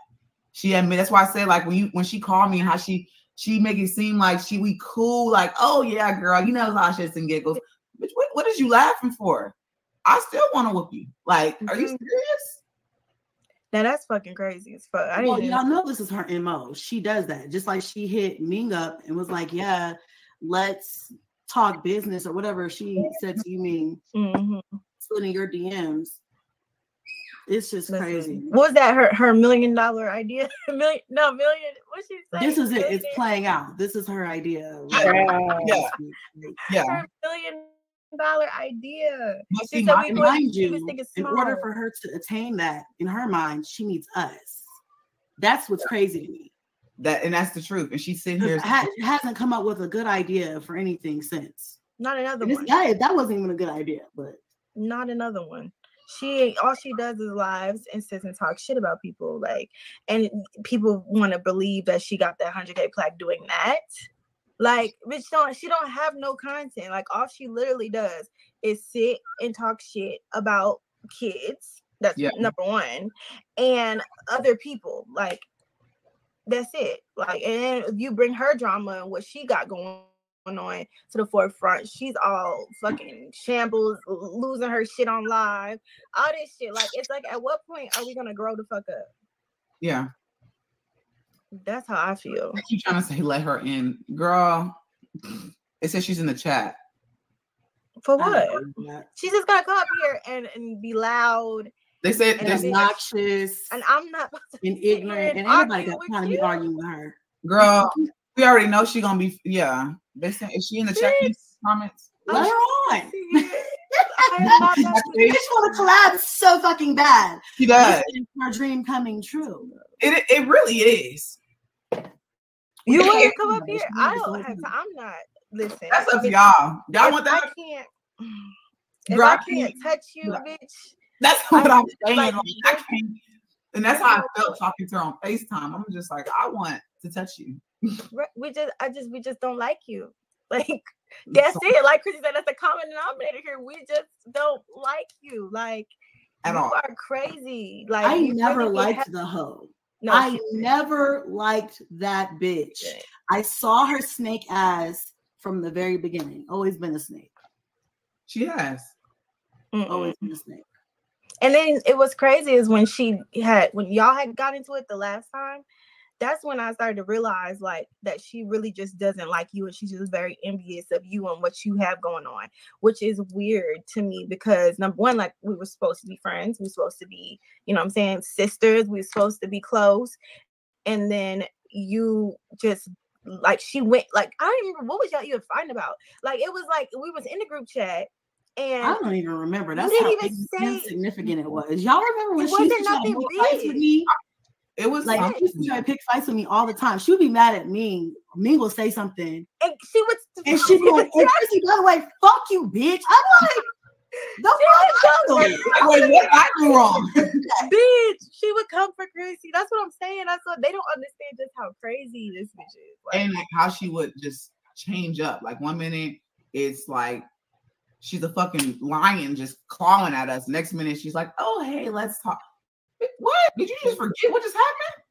She admitted. That's why I said like when you when she called me and how she she make it seem like she we cool like oh yeah girl you know how shits and giggles. But what, what is you laughing for? I still want to whoop you. Like, are you mm-hmm. serious? Now that's fucking crazy as fuck. I well, y'all know this is her MO. She does that. Just like she hit Ming up and was like, Yeah, let's talk business or whatever she said to you, Ming, mm-hmm. in your DMs. It's just Listen, crazy. Was that her her million dollar idea? million no million. What she saying? This is it. It's playing out. This is her idea. Yeah. yeah. yeah. Her million dollar idea. But see, mind, mind you, in order for her to attain that, in her mind, she needs us. That's what's crazy to me. That and that's the truth. And she's sitting here ha- hasn't come up with a good idea for anything since. Not another one. Yeah, that wasn't even a good idea, but not another one. She all she does is lives and sits and talks shit about people. Like, and people want to believe that she got that 100k plaque doing that. Like, bitch, don't she don't have no content. Like, all she literally does is sit and talk shit about kids. That's yeah. number one, and other people. Like, that's it. Like, and if you bring her drama and what she got going on to the forefront. She's all fucking shambles, losing her shit on live, all this shit. Like, it's like, at what point are we gonna grow the fuck up? Yeah. That's how I feel. I keep trying to say let her in, girl. It says she's in the chat. For what? She's just gonna come up here and, and be loud. They said there's noxious, and I'm not and ignorant, and anybody got time to be arguing with her. Girl, we already know she's gonna be. Yeah, they said is she in the chat comments? Let her on. I just want to collab so fucking bad. She does. Her dream coming true. It it really is. You want to come up here? I don't have to. I'm not. Listen. That's up to y'all. Y'all want that? I can't. If I can't touch you, bitch. That's what I, am saying. Like, I can't. And that's how I felt talking to her on FaceTime. I'm just like, I want to touch you. we just, I just, we just don't like you. Like, That's So- it. Like Chrissy said, that's the common denominator here. We just don't like you. Like At you all. are crazy. Like I never really liked have- the hoe. No, I never liked that bitch. Yeah. I saw her snake ass from the very beginning. Always been a snake. She has. Mm-mm. Always been a snake. And then it was crazy is when she had when y'all had got into it the last time. That's when I started to realize like that she really just doesn't like you and she's just very envious of you and what you have going on, which is weird to me because number one, like we were supposed to be friends, we were supposed to be, you know what I'm saying, sisters, we were supposed to be close. And then you just like she went like I don't remember what was y'all even fighting about. Like it was like we was in the group chat and I don't even remember. That's how even insignificant it was. Y'all remember when It she used to wasn't try to nothing fights with me? It was Like something. she used to try to pick fights with me all the time. She would be mad at me. Me will say something, and she would and she'd be like, "Hey, Chrissy, by the way, fuck you, bitch." I'm like, "The fuck Like. Wait, what I do wrong? bitch, she would come for Chrissy. That's what I'm saying. That's what they don't understand just how crazy this bitch is. Like, and like how she would just change up. Like one minute it's like she's a fucking lion just clawing at us. Next minute she's like, "Oh hey, let's talk." What? Did you just forget what just happened?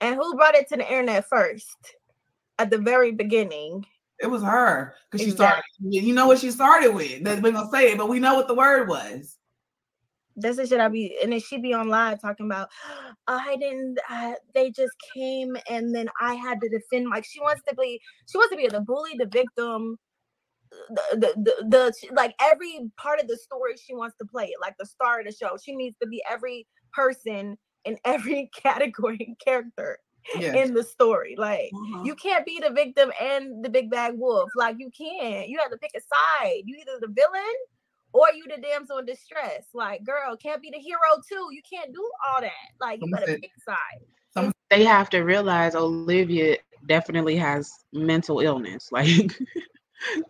and who brought it to the internet first? At the very beginning. It was her because she Exactly. started. You know what she started with? That we gonna say it, but we know what the word was. That's the shit I be, and then she be on live talking about. I didn't. Uh, they just came, and then I had to defend. Like she wants to be. She wants to be the bully, the victim, the the, the the like every part of the story she wants to play. Like the star of the show. She needs to be every person in every category and character Yeah. in the story. Like Uh-huh. you can't be the victim and the big bad wolf. Like you can't. You have to pick a side. You either the villain or you the damsel in distress. Like, girl, can't be the hero too. You can't do all that. Like, you Someone better said- pick a side. They have to realize Olivia definitely has mental illness. Like,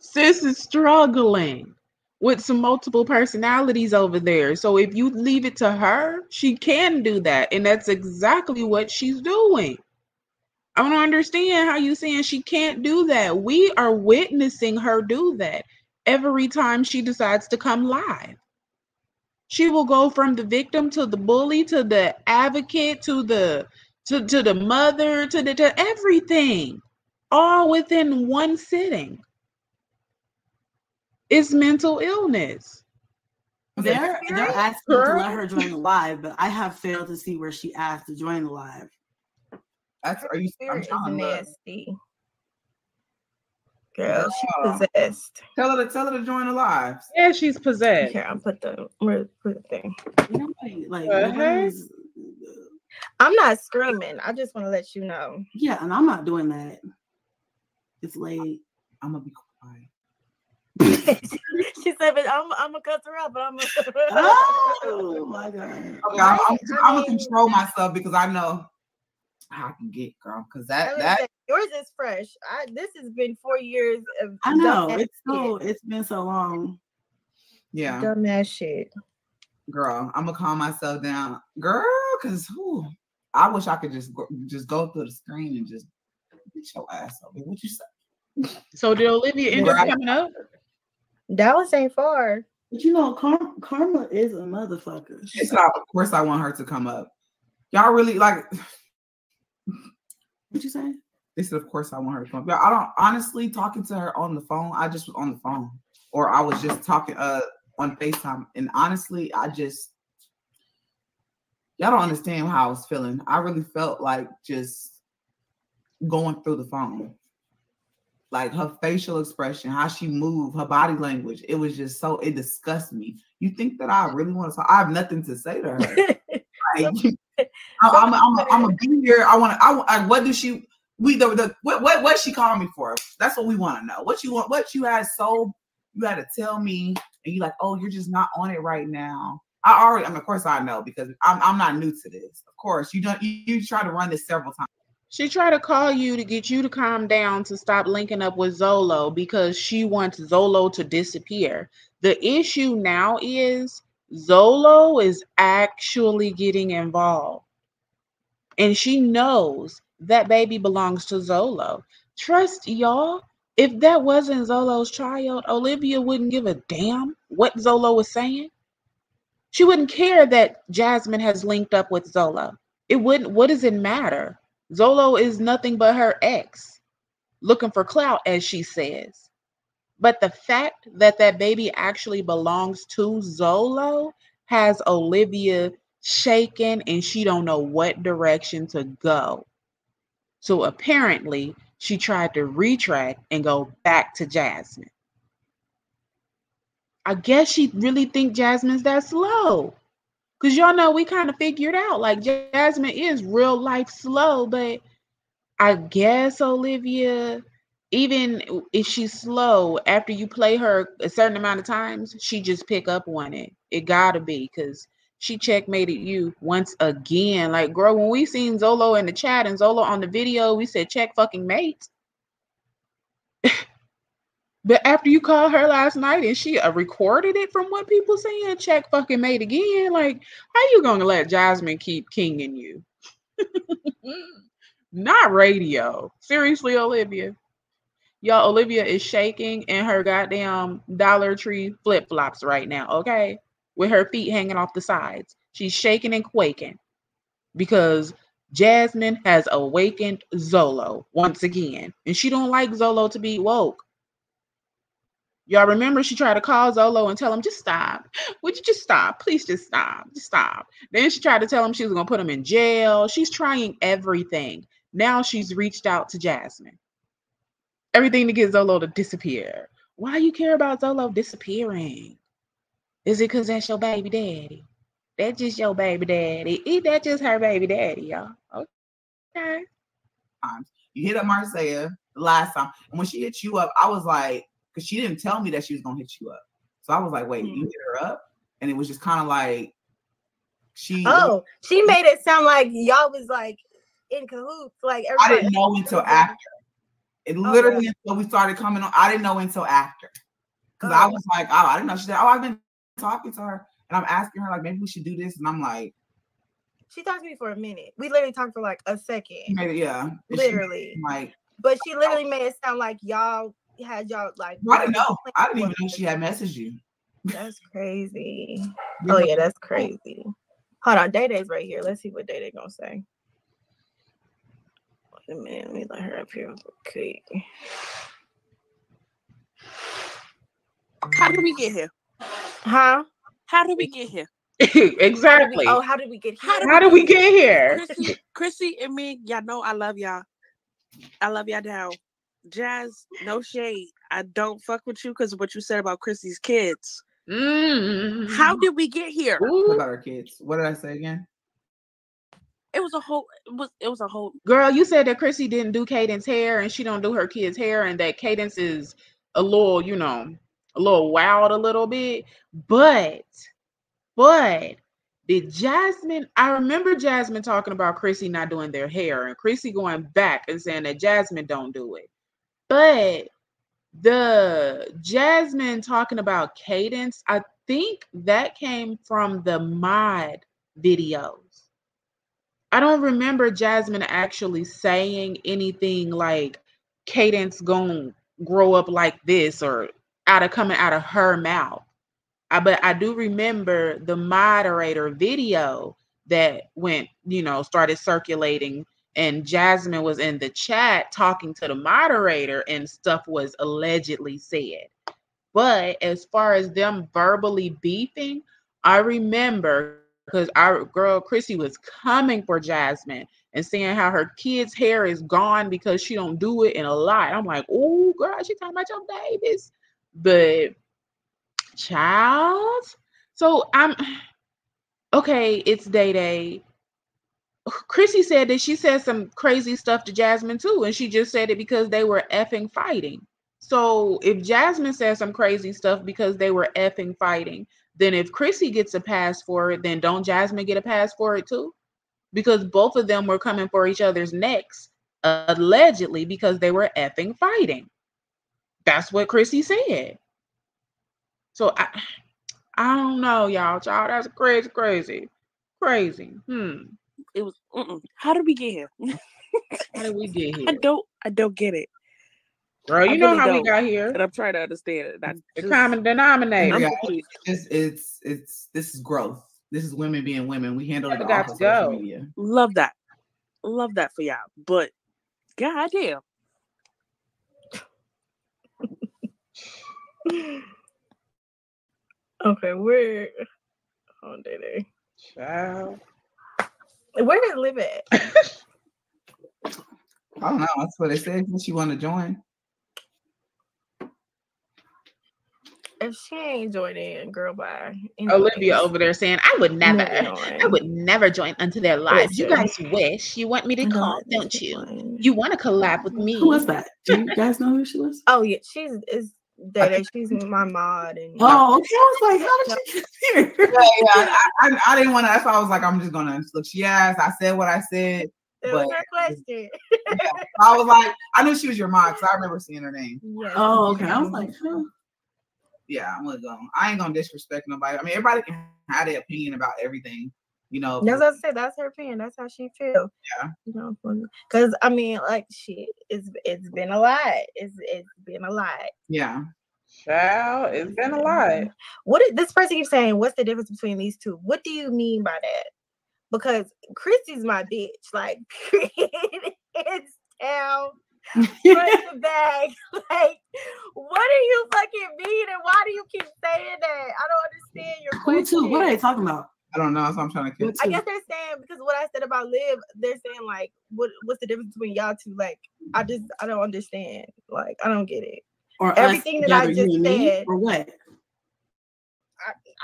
sis is struggling with some multiple personalities over there. So if you leave it to her, she can do that. And that's exactly what she's doing. I don't understand how you saying she can't do that. We are witnessing her do that every time she decides to come live. She will go from the victim to the bully to the advocate to the to, to the mother to the to everything all within one sitting. It's mental illness. They're they're Spirit? asking to let her join the live, but I have failed to see where she asked to join the live. That's are you? serious? I'm Spirit is trying to look. nasty. Girl, she Girl. possessed. Tell her to tell her to join the lives. Yeah, she's possessed. Here, I'll put the where put the thing. Nobody like Uh-huh. I'm not screaming. I just want to let you know. yeah, and I'm not doing that. It's late. I'm gonna be quiet. She said, but I'm I'm gonna cut her out, but I'm gonna Oh my god. Okay, I'm, I'm, I'm gonna control myself because I know how I can get, girl. Because that that like, yours is fresh. I this has been four years of I know it's so it's been so long. yeah, dumbass shit. girl. I'm gonna calm myself down, girl. Because who? I wish I could just go, just go through the screen and just get your ass over. What you say? So did Olivia end up Right. coming up? Dallas ain't far. But you know, Car- Karma is a motherfucker. She said, "Of course, I want her to come up." Y'all really like? What you say? They said, "Of course, I want her to come up." Y'all, I don't honestly talking to her on the phone. I just was on the phone, or I was just talking uh on Facetime, and honestly, I just y'all don't understand how I was feeling. I really felt like just going through the phone. Like her facial expression, how she moved, her body language. It was just so it disgusts me. You think that I really want to talk? I have nothing to say to her. Like, I, I'm, I'm, I'm, a be here. I want to. I, I what do she? We the, the what what what she called me for? That's what we want to know. What you want? What you had so you had to tell me, and you like, oh, you're just not on it right now. I already. I mean, of course, I know because I'm I'm not new to this. Of course, you don't. You, you tried to run this several times. She tried to call you to get you to calm down to stop linking up with Zolo because she wants Zolo to disappear. The issue now is Zolo is actually getting involved. And she knows that baby belongs to Zolo. Trust y'all, if that wasn't Zolo's child, Olivia wouldn't give a damn what Zolo was saying. She wouldn't care that Jasmine has linked up with Zolo. It wouldn't, what does it matter? Zolo is nothing but her ex, looking for clout, as she says. But the fact that that baby actually belongs to Zolo has Olivia shaken and she don't know what direction to go. So apparently she tried to retract and go back to Jasmine. I guess she really think Jasmine's that slow. Cause y'all know we kind of figured out like Jasmine is real life slow, but I guess Olivia, even if she's slow, after you play her a certain amount of times, she just pick up on it. It gotta be because she checkmated you once again. Like, girl, when we seen Zolo in the chat and Zolo on the video, we said check fucking mate. but after you called her last night and she uh, recorded it from what people saying, check fucking made again. Like, how you gonna let Jasmine keep kinging you? Not radio. Seriously, Olivia. Y'all, Olivia is shaking in her goddamn Dollar Tree flip flops right now, okay? With her feet hanging off the sides. She's shaking and quaking because Jasmine has awakened Zolo once again, and she don't like Zolo to be woke. Y'all remember she tried to call Zolo and tell him, just stop. Would you just stop? Please just stop. Just stop. Then she tried to tell him she was going to put him in jail. She's trying everything. Now she's reached out to Jasmine. Everything to get Zolo to disappear. Why you care about Zolo disappearing? Is it because that's your baby daddy? That's just your baby daddy. Is that just her baby daddy, y'all? Okay. You hit up Marcella the last time. And when she hit you up, I was like, because she didn't tell me that she was gonna hit you up. So I was like, wait, mm-hmm. you hit her up? And it was just kind of like she Oh, she made it sound like y'all was like in cahoots. Like I didn't know until after. It literally until we started coming on. I didn't know until after. Because oh. I was like, oh, I didn't know. She said, Oh, I've been talking to her. And I'm asking her, like, maybe we should do this. And I'm like, she talked to me for a minute. We literally talked for like a second. Maybe, yeah. Literally. She, like, but she literally made it sound like y'all had y'all like. I didn't know. I didn't even know she had messaged you. That's crazy. oh yeah, that's crazy. Hold on, Day Day's right here. Let's see what Day Day gonna say. Wait a minute, let me let her up here Okay. How did we get here? Huh? How did we get here? exactly. How we, oh, how did we get here? How did, how did we, get here? Chrissy, Chrissy and me, y'all know I love y'all. I love y'all down. Jazz, no shade. I don't fuck with you because of what you said about Chrissy's kids. Mm. How did we get here? What about our kids? What did I say again? It was a whole. It was. It was a whole. Girl, you said that Chrissy didn't do Cadence hair and she don't do her kids' hair, and that Cadence is a little, you know, a little wild a little bit. But, but did Jasmine? I remember Jasmine talking about Chrissy not doing their hair, and Chrissy going back and saying that Jasmine don't do it. But the Jasmine talking about cadence, I think that came from the mod videos. I don't remember Jasmine actually saying anything like cadence gonna grow up like this or out of coming out of her mouth. I, but I do remember the moderator video that went, you know, started circulating and Jasmine was in the chat talking to the moderator and stuff was allegedly said. But as far as them verbally beefing, I remember because our girl Chrissy was coming for Jasmine and saying how her kid's hair is gone because she don't do it in a lot. I'm like, oh girl, she talking about your babies. But child. So I'm okay, it's day day. Chrissy said that she said some crazy stuff to Jasmine too, and she just said it because they were effing fighting. So if Jasmine said some crazy stuff because they were effing fighting, then if Chrissy gets a pass for it, then don't Jasmine get a pass for it too? Because both of them were coming for each other's necks, allegedly because they were effing fighting. That's what Chrissy said. So I I don't know, y'all. Y'all, that's crazy, crazy, crazy. Hmm it was how did we get here? how did we get here? I don't I don't get it. Girl, you I know really how we don't. got here. And I'm trying to understand it. I The just- common denominator. Yeah. It's it's it's this is growth. This is women being women. We handle it Never got to go. media. Love that. Love that for y'all. But goddamn. Okay, where? Oh, day day. Child. Where does live at? I don't know. That's what it says. What you want to join? If she ain't joining, girl, bye. Olivia over there saying, I would never. I would never join unto their lives. You guys wish. You want me to call, that don't you? fine. You want to collab with me. Who was that? Do you guys know who she was? Oh yeah, she's is that she's my mod and Oh, okay. I was like, how did she get here? Yeah, yeah. I, I, I didn't want to. That's why I was like, I'm just gonna look. She asked. I said what I said. that was but- her question. I was like, I knew she was your mom because I remember seeing her name. Yes. Oh, okay. I was like, huh. Yeah, I'm gonna go. I ain't gonna disrespect nobody. I mean, everybody can have their opinion about everything. You know. That's what I said. That's her opinion. That's how she feels. Yeah. You know, because I mean, like, shit, it's it's been a lot. It's it's been a lot. Yeah. Child, it's been a lot. Mm-hmm. What did this person keeps saying? What's the difference between these two? What do you mean by that? Because Chrissy's my bitch. Like, period. It's down. front to back. Like, what do you fucking mean? And why do you keep saying that? I don't understand your Who question. too? What are they talking about? I don't know. So I'm trying to What catch. I guess they're saying because what I said about Liv, they're saying like, what what's the difference between y'all two? Like, I just I don't understand. Like, I don't get it. Or everything that I together, you just said- Or what?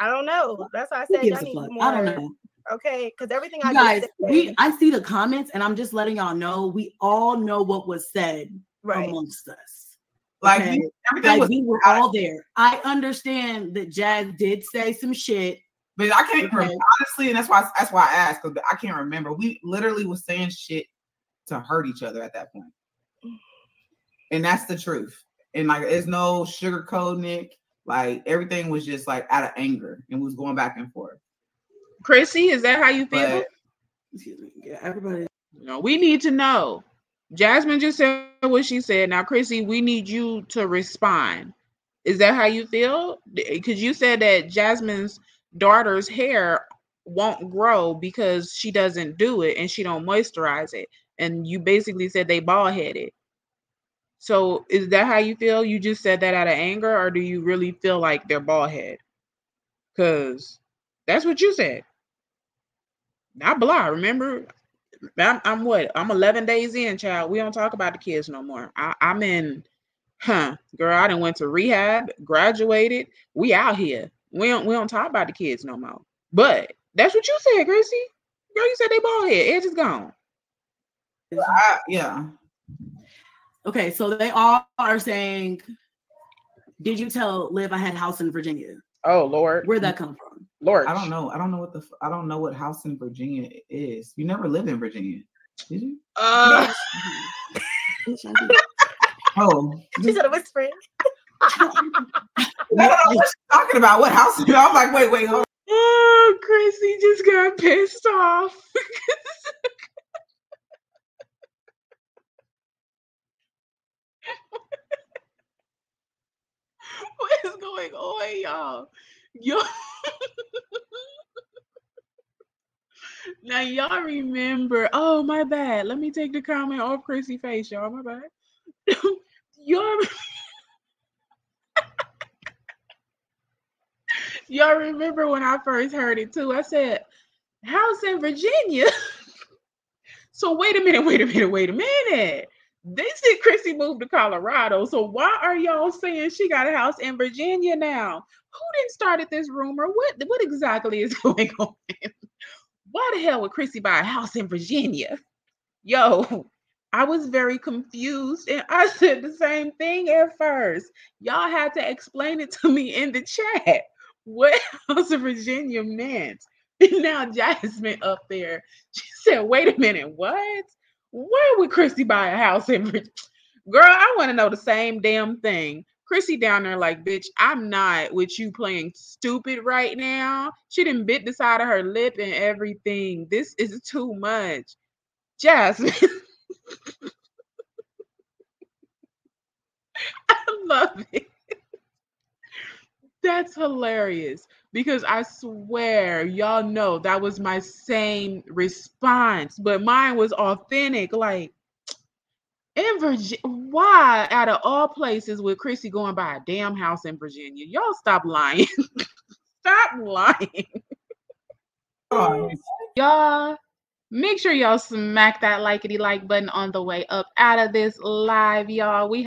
I don't know. That's why I said gives need fuck? more. I don't know. Okay, because everything I guys, just said, we I see the comments and I'm just letting y'all know we all know what was said right. amongst us. Like Okay. you- everything Like was, we were all there. I understand that Jazz did say some shit. But I can't Okay. remember honestly, and that's why that's why I asked because I can't remember. We literally was saying shit to hurt each other at that point, and that's the truth. And like, there's no sugarcoating it. Like everything was just like out of anger, and we was going back and forth. Chrissy, is that how you feel? But Excuse me. Yeah, everybody. No, we need to know. Jasmine just said what she said. Now, Chrissy, we need you to respond. Is that how you feel? Because you said that Jasmine's daughter's hair won't grow because she doesn't do it and she don't moisturize it. And you basically said they bald headed. So is that how you feel? You just said that out of anger, or do you really feel like they're bald head? Because that's what you said. Not blah. Remember, I'm, I'm what? I'm 11 days in, child. We don't talk about the kids no more. I, I'm in, huh, girl. I done went to rehab, graduated. We out here. We don't we don't talk about the kids no more. But that's what you said, Gracie. Girl, you said they bald head. Edge is gone. I, yeah, Okay, so they all are saying, Did you tell Liv I had house in Virginia? Oh Lord, Where'd that come from? Lord. I don't know. I don't know what the I don't know what house in Virginia is. You never lived in Virginia, did you? Uh, Bitch, I did. Oh, She should have whispered. I don't know what she's talking about. What house? I'm like, wait, wait, hold oh, Chrissy just got pissed off. what is going on, y'all? Yo. now y'all remember? Oh my bad. Let me take the comment off Chrissy face, y'all. My bad. y'all. Y'all remember when I first heard it too? I said, "House in Virginia." so wait a minute. Wait a minute. Wait a minute. They said Chrissy moved to Colorado. So why are y'all saying she got a house in Virginia now? Who didn't started this rumor? What what exactly is going on? Why the hell would Chrissy buy a house in Virginia? Yo, I was very confused and I said the same thing at first. Y'all had to explain it to me in the chat what house in Virginia meant. Now Jasmine up there, she said, wait a minute, what? Where would Chrissy buy a house in Virginia? Girl, I want to know the same damn thing. Chrissy down there, like, bitch, I'm not with you playing stupid right now. She didn't bit the side of her lip and everything. This is too much. Jasmine. I love it. That's hilarious because I swear y'all know that was my same response, but mine was authentic. Like in Virginia, why out of all places with Chrissy going by a damn house in Virginia? Y'all stop lying. stop lying. Oh, Y'all make sure y'all smack that likety like button on the way up out of this live, y'all. We